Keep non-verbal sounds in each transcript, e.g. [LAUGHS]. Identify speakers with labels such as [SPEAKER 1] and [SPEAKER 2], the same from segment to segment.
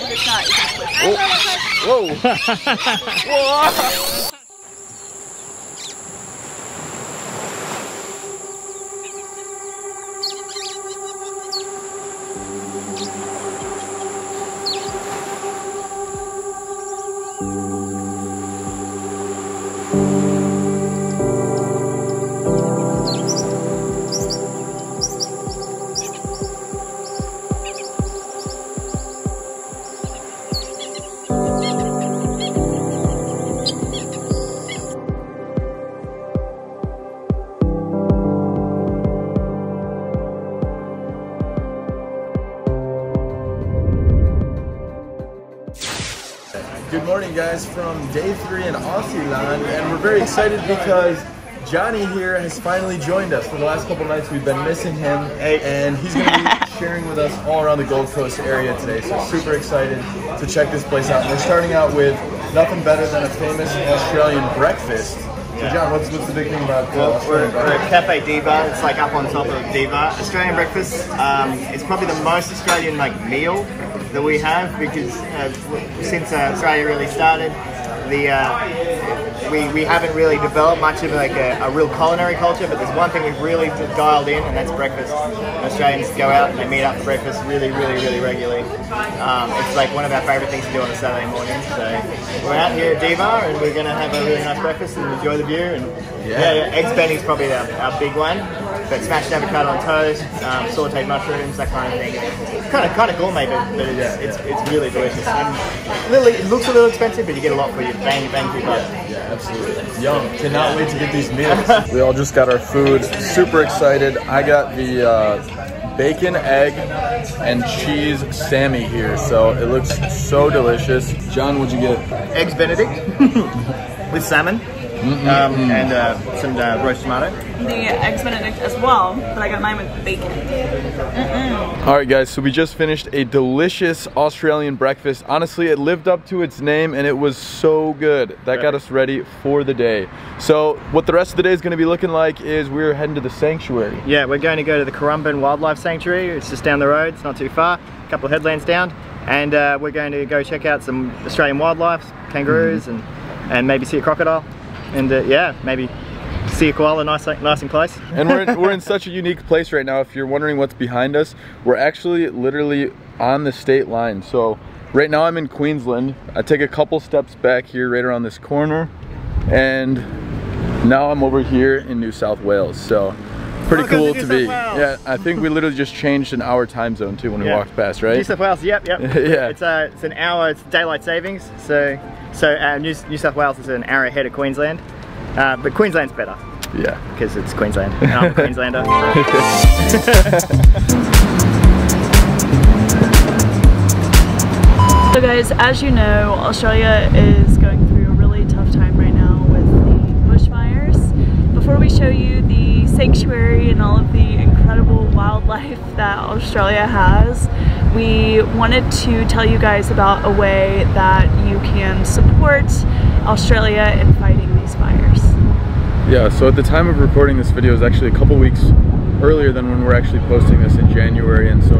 [SPEAKER 1] If it's not, you can switch.
[SPEAKER 2] Whoa! Whoa! Good [LAUGHS] [LAUGHS] [LAUGHS] guys, from day three in Aussieland, and we're very excited because Johnny here has finally joined us. For the last couple nights, we've been missing him, and he's going to be [LAUGHS] sharing with us all around the Gold Coast area today. So super excited to check this place out. And we're starting out with nothing better than a famous Australian breakfast. So John, what's, what's the big thing about uh,
[SPEAKER 3] Well, we're,
[SPEAKER 2] Australian
[SPEAKER 3] we're
[SPEAKER 2] breakfast?
[SPEAKER 3] at Cafe D'bar. It's like up on top of D'bar. Australian breakfast. Um, it's probably the most Australian like meal that we have because uh, since uh, Australia really started, the uh, we, we haven't really developed much of like a, a real culinary culture. But there's one thing we've really dialed in, and that's breakfast. Australians go out and they meet up for breakfast really, really, really regularly. Um, it's like one of our favourite things to do on a Saturday morning. So we're out here at D'bar, and we're going to have a really nice breakfast and enjoy the view. And
[SPEAKER 2] Yeah.
[SPEAKER 3] yeah, eggs benny's probably our, our big one. But smashed avocado on toast, um, sauteed mushrooms, that kind of thing. Kind of kind of gourmet, but, but it's, it's, it's really delicious. And literally, it looks a little expensive, but you get a lot for your bang bang for your buck.
[SPEAKER 2] Yeah, absolutely. Yum. Cannot wait to get these meals. [LAUGHS] we all just got our food. Super excited. I got the uh, bacon, egg, and cheese Sammy here. So it looks so delicious. John, what'd you get?
[SPEAKER 3] Eggs Benedict [LAUGHS] with salmon um, and uh, some uh, roast tomato.
[SPEAKER 1] The eggs benedict as well, but I got mine with bacon.
[SPEAKER 2] All right, guys, so we just finished a delicious Australian breakfast. Honestly, it lived up to its name and it was so good. That got us ready for the day. So, what the rest of the day is going to be looking like is we're heading to the sanctuary.
[SPEAKER 3] Yeah, we're going to go to the Currumbin Wildlife Sanctuary. It's just down the road. It's not too far. A couple of headlands down, and uh, we're going to go check out some Australian wildlife, kangaroos, and and maybe see a crocodile, and uh, yeah, maybe see a koala nice, nice and close.
[SPEAKER 2] and we're in, we're in [LAUGHS] such a unique place right now. If you're wondering what's behind us, we're actually literally on the state line. So right now I'm in Queensland. I take a couple steps back here, right around this corner, and now I'm over here in New South Wales. So pretty
[SPEAKER 3] Welcome
[SPEAKER 2] cool
[SPEAKER 3] New
[SPEAKER 2] to be.
[SPEAKER 3] Wales.
[SPEAKER 2] Yeah, I think we literally just changed an hour time zone too when we walked past, right? New?
[SPEAKER 3] South Wales, yep, yep. [LAUGHS]
[SPEAKER 2] Yeah.
[SPEAKER 3] It's uh, it's an hour. It's daylight savings. So so uh, New, New South Wales is an hour ahead of Queensland, uh, but Queensland's better
[SPEAKER 2] Yeah.
[SPEAKER 3] because it's Queensland. [LAUGHS] And I'm a Queenslander. [LAUGHS]
[SPEAKER 1] So guys, as you know, Australia is going through a really tough time right now with the bushfires. Before we show you the sanctuary and all of the incredible wildlife that Australia has, we wanted to tell you guys about a way that you can support Australia in fighting these fires.
[SPEAKER 2] Yeah, so at the time of recording this video is actually a couple weeks earlier than when we're actually posting this in January and so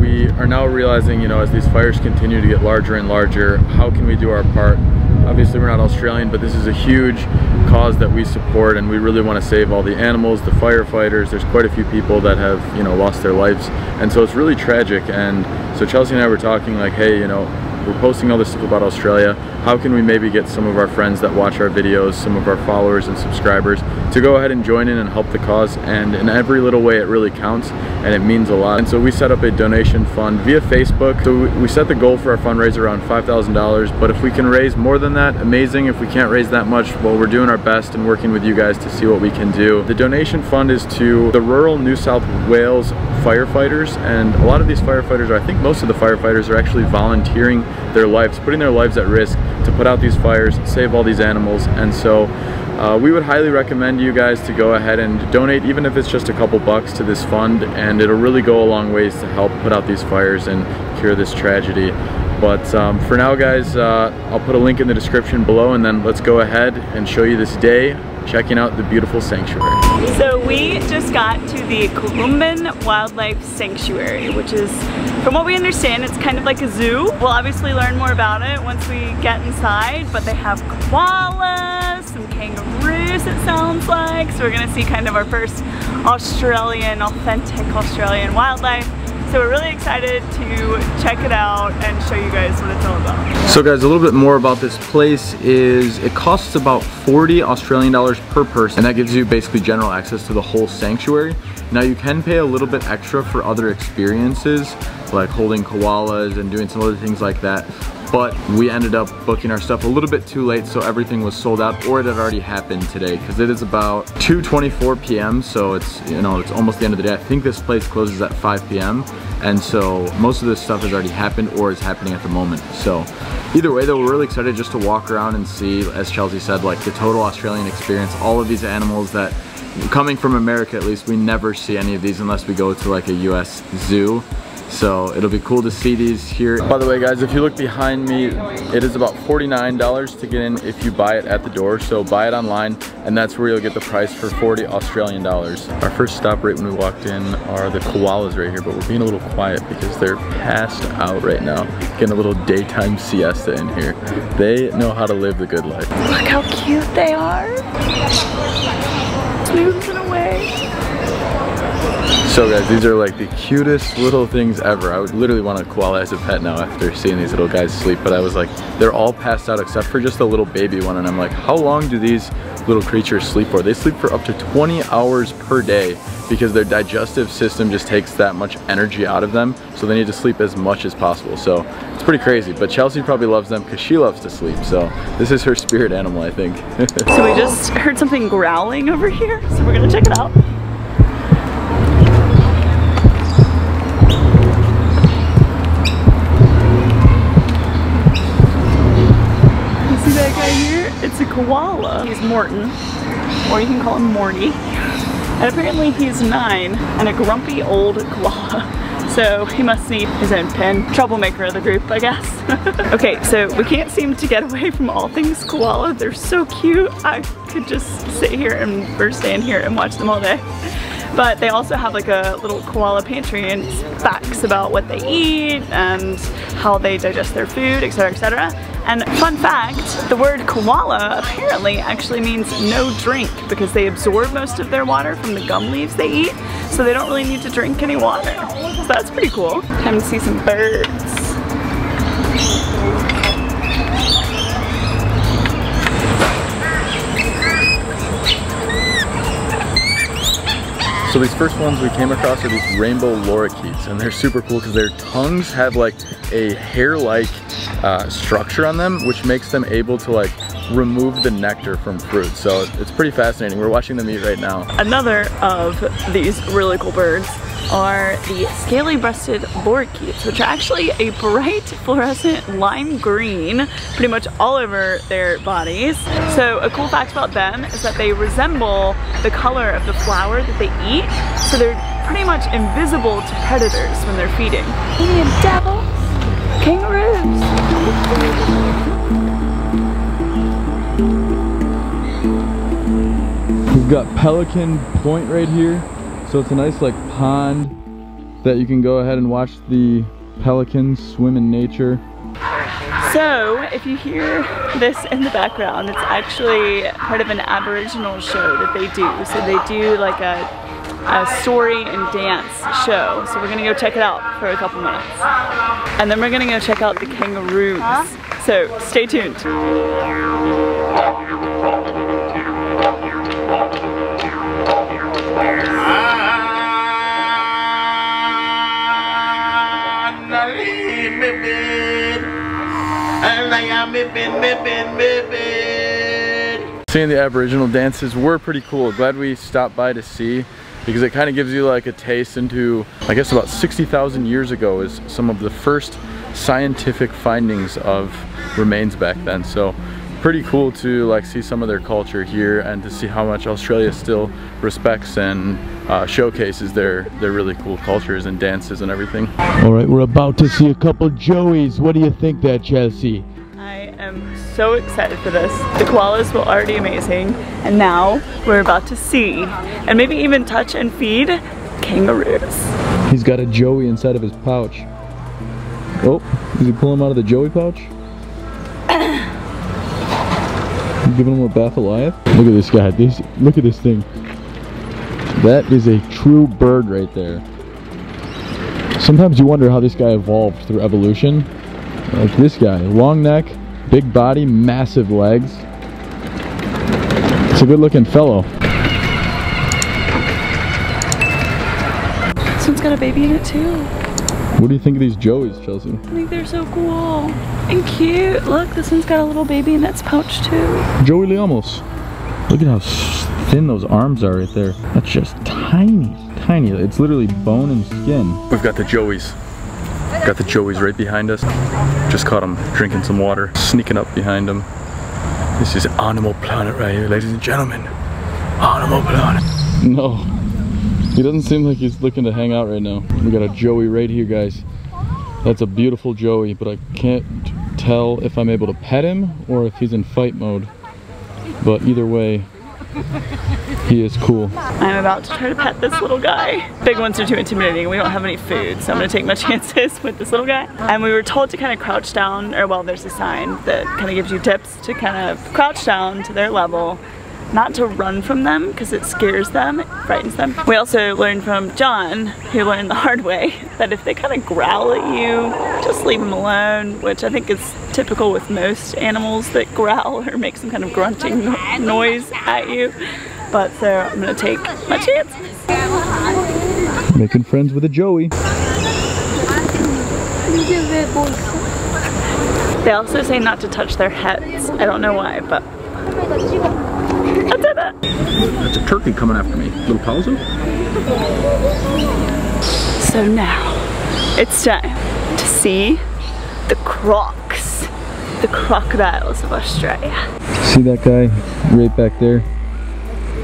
[SPEAKER 2] we are now realizing, you know, as these fires continue to get larger and larger, how can we do our part? Obviously we're not Australian, but this is a huge cause that we support and we really want to save all the animals, the firefighters. There's quite a few people that have, you know, lost their lives and so it's really tragic and so Chelsea and I were talking like, hey, you know, we're posting all this stuff about Australia. How can we maybe get some of our friends that watch our videos, some of our followers and subscribers to go ahead and join in and help the cause? And in every little way, it really counts and it means a lot. And so we set up a donation fund via Facebook. So we- set the goal for our fundraiser around $5,000. But if we can raise more than that, amazing. If we can't raise that much, well, we're doing our best and working with you guys to see what we can do. The donation fund is to the rural New South Wales firefighters. And a lot of these firefighters, or I think most of the firefighters, are actually volunteering their lives, putting their lives at risk to put out these fires, save all these animals. And so uh, we would highly recommend you guys to go ahead and donate, even if it's just a couple bucks to this fund, and it'll really go a long ways to help put out these fires and cure this tragedy. But um, for now, guys, uh, I'll put a link in the description below, and then let's go ahead and show you this day checking out the beautiful sanctuary.
[SPEAKER 1] So we just got to the Currumbin Wildlife Sanctuary, which is, from what we understand, it's kind of like a zoo. We'll obviously learn more about it once we get inside, but they have koalas, some kangaroos it sounds like. So we're gonna see kind of our first Australian, authentic Australian wildlife. So we're really excited to check it out and show you guys what it's all about.
[SPEAKER 2] So guys, a little bit more about this place is it costs about 40 Australian dollars per person and that gives you basically general access to the whole sanctuary. Now you can pay a little bit extra for other experiences like holding koalas and doing some other things like that but we ended up booking our stuff a little bit too late so everything was sold out or it had already happened today because it is about 2.24 p.m. so it's you know it's almost the end of the day. I think this place closes at 5 p.m. and so most of this stuff has already happened or is happening at the moment so either way though we're really excited just to walk around and see as Chelsea said like the total Australian experience all of these animals that coming from America at least we never see any of these unless we go to like a US zoo so it'll be cool to see these here. By the way guys, if you look behind me, it is about $49 to get in if you buy it at the door. So buy it online and that's where you'll get the price for 40 Australian dollars. Our first stop right when we walked in are the koalas right here, but we're being a little quiet because they're passed out right now. Getting a little daytime siesta in here. They know how to live the good life.
[SPEAKER 1] Look how cute they are.
[SPEAKER 2] So guys, these are like the cutest little things ever. I would literally want a koala as a pet now after seeing these little guys sleep, but I was like, they're all passed out except for just a little baby one, and I'm like, how long do these little creatures sleep for? They sleep for up to 20 hours per day because their digestive system just takes that much energy out of them, so they need to sleep as much as possible. So it's pretty crazy, but Chelsea probably loves them because she loves to sleep, so this is her spirit animal, I think. [LAUGHS]
[SPEAKER 1] so we just heard something growling over here, so we're gonna check it out. He's Morton, or you can call him Morty. And apparently he's nine and a grumpy old koala. [LAUGHS] So he must need his own pen. Troublemaker of the group, I guess. [LAUGHS] okay, so we can't seem to get away from all things koala. They're so cute. I could just sit here and or stand here and watch them all day. But they also have like a little koala pantry and facts about what they eat and how they digest their food, etc, etc. And fun fact, the word koala apparently actually means no drink because they absorb most of their water from the gum leaves they eat, so they don't really need to drink any water. So that's pretty cool. Time to see some birds.
[SPEAKER 2] So these first ones we came across are these rainbow lorikeets and they're super cool because their tongues have like a hair-like uh, structure on them which makes them able to like remove the nectar from fruit. So it's pretty fascinating. We're watching them eat right now.
[SPEAKER 1] Another of these really cool birds are the scaly-breasted lorikeets, which are actually a bright fluorescent lime green pretty much all over their bodies. So a cool fact about them is that they resemble the color of the flower that they eat, so they're pretty much invisible to predators when they're feeding. Indian devils, kangaroos.
[SPEAKER 2] We've got Pelican Point right here. So it's a nice like pond that you can go ahead and watch the pelicans swim in nature.
[SPEAKER 1] So if you hear this in the background, it's actually part of an Aboriginal show that they do. So they do like a, a story and dance show. So we're gonna go check it out for a couple minutes. And then we're gonna go check out the kangaroos. So stay tuned.
[SPEAKER 2] Seeing the Aboriginal dances were pretty cool. Glad we stopped by to see because it kind of gives you like a taste into, I guess about 60,000 years ago is some of the first scientific findings of remains back then. So pretty cool to like see some of their culture here and to see how much Australia still respects and uh, showcases their their really cool cultures and dances and everything.
[SPEAKER 4] All right, we're about to see a couple Joeys. What do you think that, Chelsea?
[SPEAKER 1] I am so excited for this. The koalas were already amazing and now we're about to see and maybe even touch and feed kangaroos.
[SPEAKER 2] He's got a joey inside of his pouch. Oh, is he pulling him out of the joey pouch? Giving him a Bathaliath? Look at this guy. This, look at this thing. That is a true bird right there. Sometimes you wonder how this guy evolved through evolution. Like this guy, long neck, big body, massive legs. It's a good looking fellow.
[SPEAKER 1] This one's got a baby in it too.
[SPEAKER 2] What do you think of these joeys, Chelsea?
[SPEAKER 1] I think they're so cool and cute. Look, this one's got a little baby in its pouch too.
[SPEAKER 2] Joey Liamos. Look at how thin those arms are right there. That's just tiny, tiny. It's literally bone and skin. We've got the joeys. Got the joeys right behind us. Just caught them drinking some water, sneaking up behind them. This is Animal Planet right here, ladies and gentlemen. Animal Planet. No, he doesn't seem like he's looking to hang out right now. We got a Joey right here, guys. That's a beautiful Joey, but I can't tell if I'm able to pet him or if he's in fight mode. But either way, he is cool.
[SPEAKER 1] I'm about to try to pet this little guy. Big ones are too intimidating. We don't have any food, so I'm gonna take my [LAUGHS] chances with this little guy. And we were told to kind of crouch down, or well, there's a sign that kind of gives you tips to kind of crouch down to their level not to run from them because it scares them, it frightens them. We also learned from John, who learned the hard way, [LAUGHS] that if they kind of growl at you, just leave them alone, which I think is typical with most animals that growl [LAUGHS] or make some kind of grunting noise at you. But so I'm gonna take my chance.
[SPEAKER 2] Making friends with a Joey.
[SPEAKER 1] They also say not to touch their heads. I don't know why, but I did it.
[SPEAKER 2] That's a turkey coming after me. Little Palzo?
[SPEAKER 1] So now, it's time to see the crocs. The crocodiles of Australia.
[SPEAKER 2] See that guy right back there?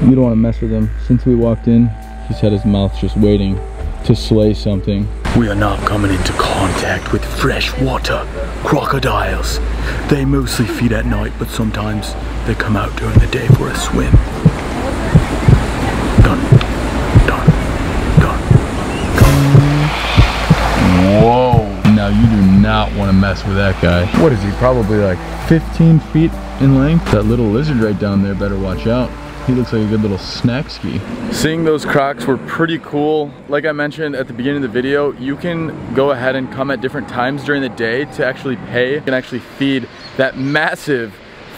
[SPEAKER 2] You don't want to mess with him. Since we walked in, he's had his mouth just waiting to slay something. We are now coming into contact with freshwater crocodiles. They mostly feed at night, but sometimes they come out during the day for a swim. Done. Done. Done. Whoa. Now you do not want to mess with that guy. What is he, probably like 15 feet in length? That little lizard right down there better watch out. He looks like a good little snack ski. Seeing those crocs were pretty cool. Like I mentioned at the beginning of the video, you can go ahead and come at different times during the day to actually pay. and actually feed that massive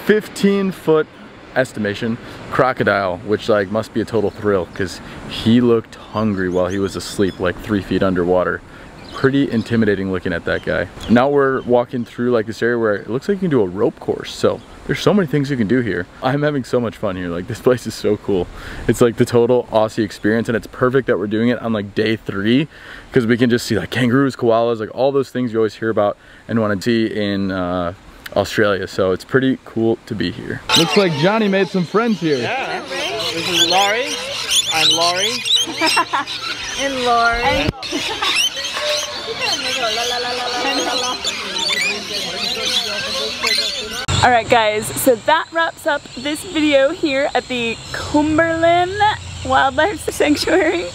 [SPEAKER 2] 15 foot estimation crocodile, which like must be a total thrill because he looked hungry while he was asleep like three feet underwater pretty intimidating looking at that guy. Now we're walking through like this area where it looks like you can do a rope course. So there's so many things you can do here. I'm having so much fun here. Like this [LAUGHS] place is so cool. It's like the total Aussie experience and it's perfect that we're doing it on like day three because we can just see like kangaroos, koalas, like all those things you always hear about and want to see in uh, Australia. So it's pretty cool to be here. Looks like Johnny made some friends here.
[SPEAKER 4] Yeah. This is Laurie. I'm Laurie. [LAUGHS]
[SPEAKER 1] and Laurie. [LAUGHS] Alright guys, so that wraps up this video here at the Cumberland Wildlife [LAUGHS] Sanctuary.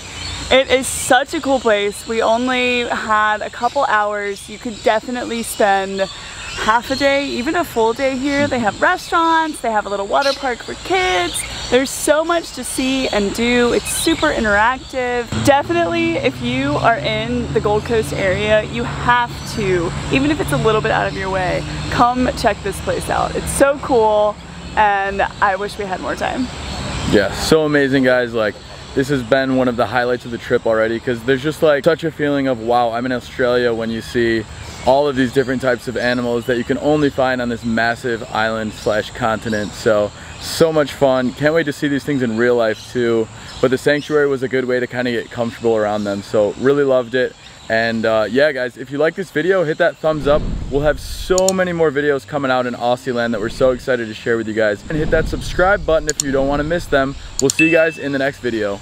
[SPEAKER 1] It is such a cool place. We only had a couple hours. You could definitely spend half a day, even a full day here. They have restaurants, they have a little water park for kids. There's so much to see and do. It's super interactive. Definitely, if you are in the Gold Coast area, you have to, even if it's a little bit out of your way, come check this place out. It's so cool and I wish we had more time.
[SPEAKER 2] Yeah, so amazing guys. Like this has been one of the highlights of the trip already because there's just like such a feeling of wow, I'm in Australia when you see all of these different types of animals that you can only find on this massive island slash continent. So, so much fun. Can't wait to see these things in real life too. But the sanctuary was a good way to kind of get comfortable around them. So really loved it. And uh, yeah, guys, if you like this video, hit that thumbs up. We'll have so many more videos coming out in Aussie land that we're so excited to share with you guys. And hit that subscribe button if you don't want to miss them. We'll see you guys in the next video.